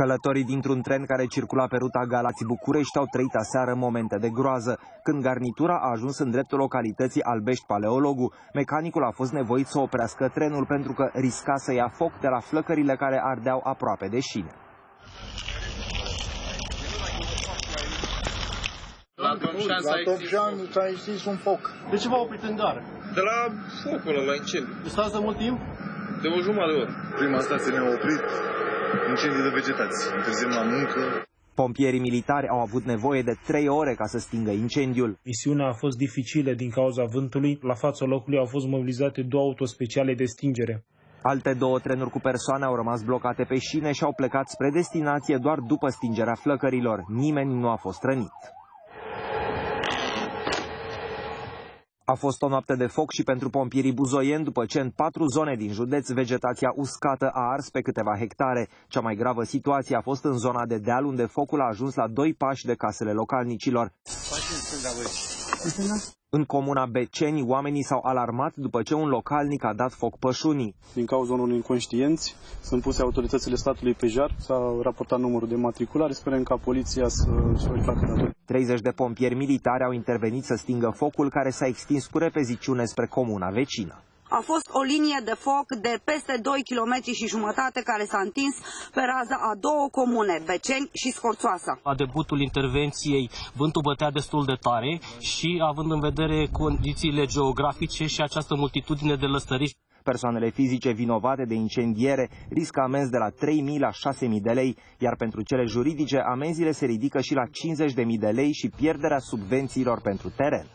Călătorii dintr-un tren care circula pe ruta Galați-București au trăit aseară momente de groază. Când garnitura a ajuns în dreptul localității Albești Paleologu, mecanicul a fost nevoit să oprească trenul pentru că risca să ia foc de la flăcările care ardeau aproape de șine. La Domșan La Topșan s-a extins un foc. De ce v-a oprit în gară? De la focul ăla, la incendiu. Stați de mult timp? De o jumătate de oră. Prima stație ne-a oprit, incendii de vegetație. Întârziem la muncă. Pompierii militari au avut nevoie de trei ore ca să stingă incendiul. Misiunea a fost dificilă din cauza vântului. La fața locului au fost mobilizate două autospeciale de stingere. Alte două trenuri cu persoane au rămas blocate pe șine și au plecat spre destinație doar după stingerea flăcărilor. Nimeni nu a fost rănit. A fost o noapte de foc și pentru pompierii buzoieni după ce în patru zone din județ vegetația uscată a ars pe câteva hectare. Cea mai gravă situație a fost în zona de deal unde focul a ajuns la doi pași de casele localnicilor. În comuna Beceni, oamenii s-au alarmat după ce un localnic a dat foc pășunii. Din cauza unor inconștienți, sunt puse autoritățile statului pe jar, s-a raportat numărul de matriculare, sperăm ca poliția să își facă datorii. 30 de pompieri militari au intervenit să stingă focul care s-a extins cu repeziciune spre comuna vecină. A fost o linie de foc de peste 2 km și jumătate care s-a întins pe raza a două comune, Beceni și Scorțoasa. La debutul intervenției vântul bătea destul de tare și având în vedere condițiile geografice și această multitudine de lăstăriști, Persoanele fizice vinovate de incendiere riscă amenzi de la 3.000 la 6.000 de lei, iar pentru cele juridice amenziile se ridică și la 50.000 de lei și pierderea subvențiilor pentru teren.